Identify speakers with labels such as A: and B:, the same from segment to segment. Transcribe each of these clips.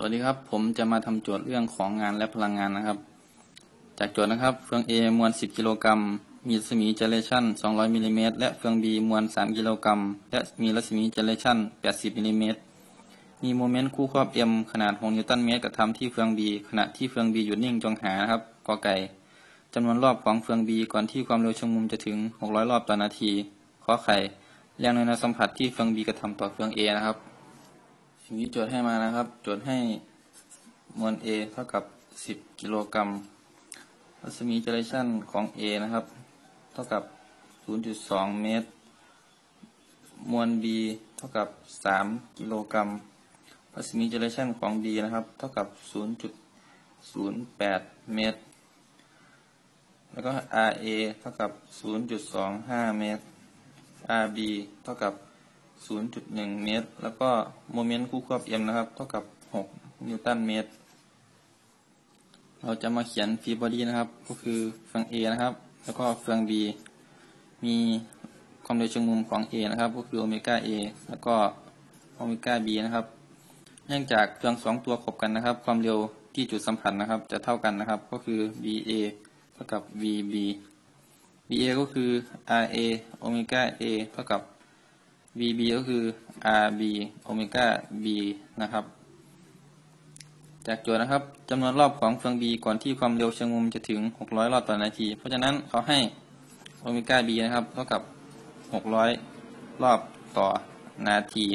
A: สวัสดีครับ ผมจะมาทำโจทย์เรื่องของงานและพลังงานนะครับ จากโจทย์นะครับ เฟือง A มวล 10 กิโลกรัม มีรัศมี gyration 200 มิลลิเมตร และเฟือง B มวล 3 กิโลกรัม และมีรัศมี gyration 80 มิลลิเมตร มีโมเมนต์คู่ควบ M ขนาด 6 นิวตันเมตรกระทำที่เฟือง B ขณะที่เฟือง B หยุดนิ่งจงหานะครับ กอไก่จำนวนรอบของเฟือง B ก่อนที่ความเร็วเชิงมุมจะถึง 600 รอบต่อนาทีขอไข่ แรงในแนวสัมผัสที่เฟือง B กระทำต่อเฟือง A นะครับ สิ่งที่โจทย์ให้มานะครับ โจทย์ให้มวล A เท่ากับ 10 กิโลกรัมรัศมีเจเนเรชันของ A นะครับ เท่ากับ 0.2 เมตร มวล B เท่ากับ 3 กิโลกรัมรัศมีเจเนเรชันของ B นะครับ เท่ากับ 0.08 เมตร แล้วก็ RA เท่ากับ 0.25 เมตร RB เท่ากับ 0.1 เมตร แล้วก็โมเมนต์คู่ควบ M นะครับ เท่ากับ 6 นิวตันเมตร เราจะมาเขียน free body นะครับ ก็คือเฟือง A นะครับ แล้วก็เฟือง B มีความเร็วเชิงมุมของ A นะครับ ก็คือโอเมก้า A แล้วก็ omega B นะครับ เนื่องจากเฟืองสองตัวขบกันนะครับ ความเร็วที่จุดสัมผัสนะครับ จะเท่ากันนะครับ ก็คือ VA เท่ากับ VB BA ก็คือ RA โอเมก้า A เท่ากับ VB ก็คือ RB โอเมก้า B นะครับ จากโจทย์นะครับจำนวนรอบของเฟือง B ก่อนที่ความเร็วเชิงมุมจะถึง 600 รอบต่อนาที เพราะฉะนั้นเขาให้โอเมก้า B นะครับ เท่ากับ 600 รอบต่อนาที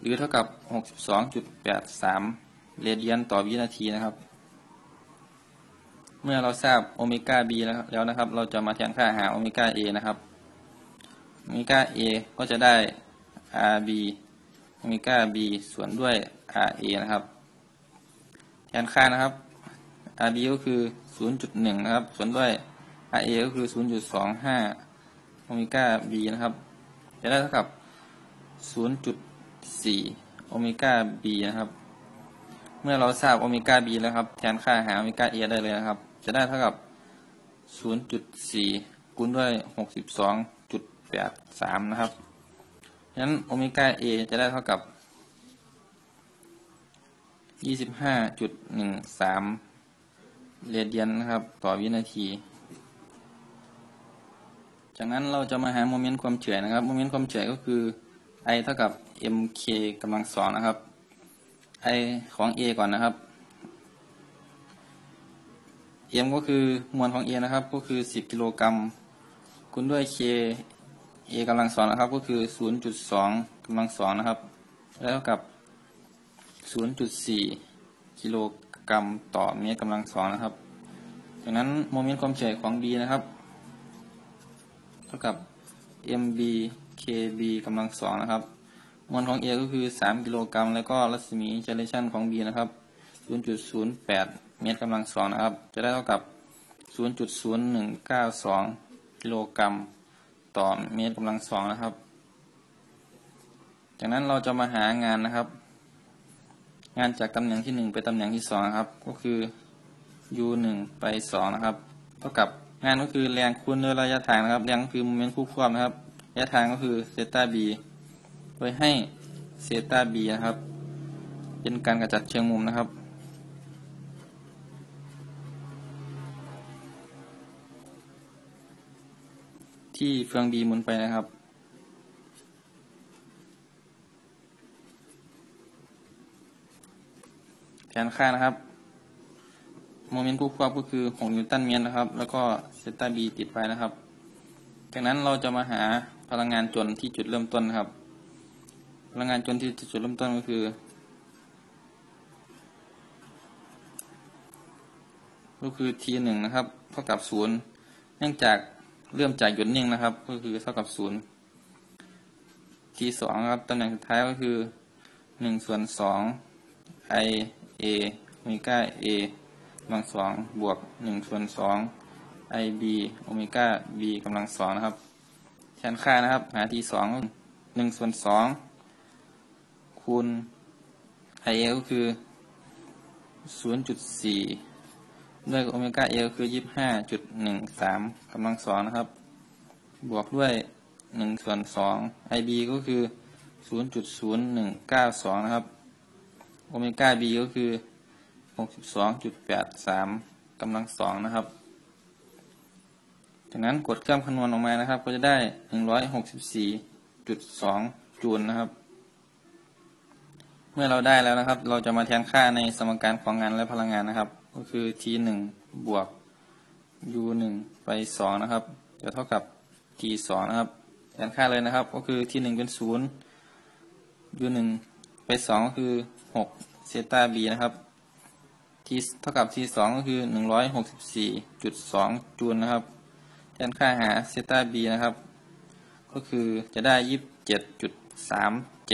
A: หรือเท่ากับ 62.83 เรเดียนต่อวินาทีนะครับ เมื่อเราทราบโอเมก้า B แล้วนะครับ เราจะมาแทนค่าหาโอเมก้า A นะครับ โอเมก้า A ก็จะได้ RB โอเมก้า B ส่วนด้วย RA นะครับ แทนค่านะครับ RB ก็คือ 0.1 นะครับ ส่วนด้วย RA ก็คือ 0.25 โอเมก้า B นะครับ จะได้เท่ากับ 0.4 โอเมก้า B นะครับ เมื่อเราทราบโอเมก้า B แล้วครับ แทนค่าหาโอเมก้า A ได้เลยนะครับ จะได้เท่ากับ 0.4 คูณด้วย 62.83นะครับฉะนั้นโอเมก้า A จะได้เท่ากับ25.13เรเดียนนะครับ ต่อวินาที จากนั้นเราจะมาหาโมเมนต์ความเฉื่อยนะครับ โมเมนต์ความเฉื่อยก็คือ I เท่ากับ mk กำลังสองนะครับ I ของ A ก่อนนะครับ m ก็คือมวลของ A นะครับ ก็คือ 10 กิโลกรัม คูณด้วย k a กำลังสองนะครับก็คือ 0.2กำลังสองนะครับ แล้วกับ 0.4 กิโลกรัมต่อเมตรกำลังสองนะครับดังนั้นโมเมนต์ความเฉื่อยของ B นะครับเท่ากับ mb kb กำลังสองนะครับมวลของ A ก็คือ 3 กิโลกรัมแล้วก็รัศมีเจเนเรชันของ B นะครับ 0.08 เมตรกำลังสองนะครับ จะได้เท่ากับ 0.0192 กิโลกรัม ต่อเมตรกำลังสองนะครับ จากนั้นเราจะมาหางานนะครับ งานจากตำแหน่งที่1ไปตำแหน่งที่2ครับ ก็คือ u 1ไป2นะครับ เท่ากับงานก็คือแรงคูณด้วยระยะทางนะครับ แรงคือโมเมนต์คู่ควบนะครับ ระยะทางก็คือเซต้า b โดยให้เซต้า b นะครับ เป็นการกระจัดเชิงมุมนะครับ ที่เฟือง B หมุนไปนะครับแทนค่านะครับโมเมนต์คู่ควบก็คือ6นิวตันเมตรนะครับ แล้วก็เซตา B ติดไปนะครับ จากนั้นเราจะมาหาพลังงานจนที่จุดเริ่มต้นนครับ พลังงานจนที่จุดเริ่มต้นก็คือ ก็คือ t หนึ่งนะครับ เท่ากับศูนย์เนื่องจาก เริ่มจากหยุดนิ่งนะครับ ก็คือเท่ากับศูนย์ t สองครับตำแหน่งสุดท้ายก็คือหนึ่งส่วนสอง i a โอเมก้า a กำลังสองบวกหนึ่งส่วนสอง i b โอเมก้า b กำลังสองนะครับแทนค่านะครับ หา t สองหนึ่งส่วนสองคูณ i a ก็คือศูนย์จุดสี่ ด้วยโอเมก้าเอลคือยี่สิบห้าจุดหนึ่งสามกำลังสองนะครับ บวกด้วยหนึ่งส่วนสองไอบีก็คือศูนย์จุดศูนย์หนึ่งเก้าสองนะครับโอเมก้า b ก็คือ62.83กำลังสองนะครับจากนั้นกดเครื่องคำนวณออกมานะครับ ก็จะได้164.2จูลนะครับ เมื่อเราได้แล้วนะครับ เราจะมาแทนค่าในสมการของงานและพลังงานนะครับ ก็คือ t 1บวก u 1ไป2นะครับ จะเท่ากับ t 2นะครับแทนค่าเลยนะครับ ก็คือ t 1เป็น0 u 1ไป2ก็คือ6เซต้า b นะครับ t เท่ากับ t 2ก็คือ164.2จูลนะครับแทนค่าหาเซต้า b นะครับ ก็คือจะได้27.37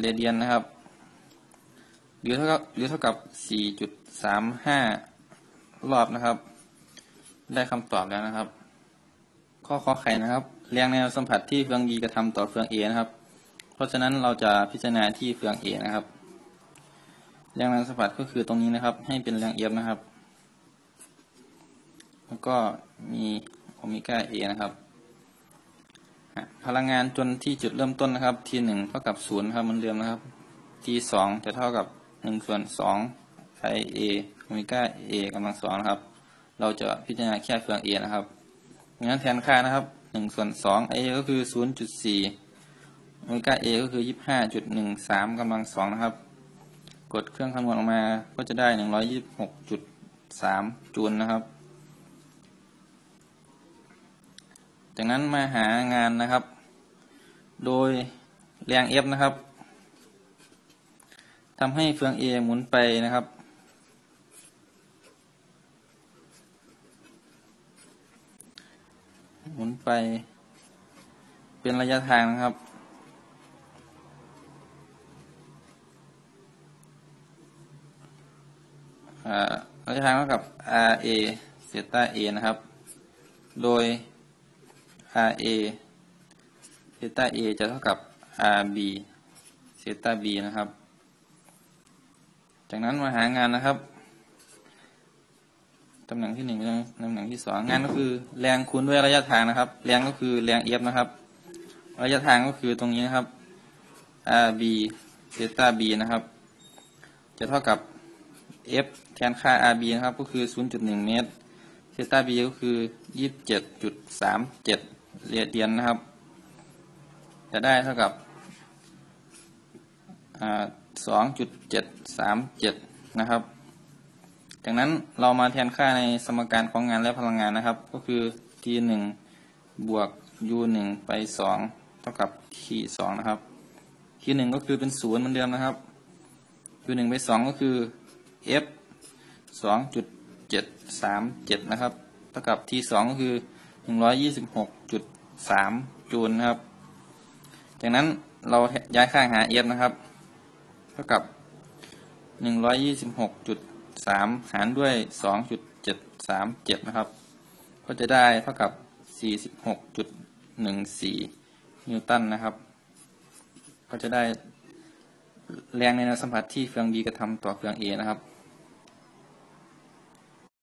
A: เรเดียนนะครับ หรือเท่ากับหรือเท่ากับ 4.35 รอบนะครับ ได้คำตอบแล้วนะครับ ข้อขอไข่นะครับแรงแนวสัมผัสที่เฟือง B กระทำต่อเฟือง A นะครับ เพราะฉะนั้นเราจะพิจารณาที่เฟือง A นะครับแรงแนวสัมผัสก็คือตรงนี้นะครับ ให้เป็นแรง F นะครับ แล้วก็มีโอเมก้า A นะครับพลังงานจนที่จุดเริ่มต้นนะครับ t หนึ่งเท่ากับศูนย์ครับมือนเดิมนะครับ t สองจะเท่ากับ หนึ่งส่วนสองไพ a โอเมก้า a กำลังสองนะครับ เราจะพิจารณาแค่เฟือง a นะครับงั้นแทนค่านะครับหนึ่งส่วนสอง a ก็คือศูนย์จุดสี่โอเมก้า a ก็คือยี่สิบห้าจุดหนึ่งสามกำลังสองนะครับ กดเครื่องคำนวณออกมาก็จะได้หนึ่งร้อยยี่สิบหกจุดสามจูลนะครับ จากนั้นมาหางานนะครับ โดยแรง F นะครับ ทำให้เฟือง A หมุนไปนะครับ หมุนไป เป็นระยะทางนะครับ ระยะทางเท่ากับ RA เซต้า A นะครับ โดย RA เซต้า A จะเท่ากับ RB เซต้า B นะครับ จากนั้นมาหางานนะครับตำแหน่งที่หนึ่งตำแหน่งที่สองงานก็คือแรงคูณด้วยระยะทางนะครับ แรงก็คือแรง F นะครับ ระยะทางก็คือตรงนี้นะครับ RB เซต้า B นะครับ จะเท่ากับ F แทนค่า RB นะครับ ก็คือ 0.1 เมตรเซต้า B ก็คือ 27.37เรเดียนนะครับ จะได้เท่ากับ 2.737 นะครับ จากนั้นเรามาแทนค่าในสมการของงานและพลังงานนะครับ ก็คือ t 1บวก u 1ไป 2 เท่ากับ t 2นะครับ t 1ก็คือเป็น0เหมือนเดิมนะครับ u 1ไป 2 ก็คือ f 2.737 นะครับ เท่ากับ t 2ก็คือ 126.3 จูลนะครับ จากนั้นเราย้ายค่าหา f นะครับ เท่ากับ 126.3 หารด้วย 2.737 นะครับ ก็จะได้เท่ากับ 46.14 นิวตันนะครับ ก็จะได้แรงในแนวสัมผัสที่เฟือง B กระทำต่อเฟือง A นะครับ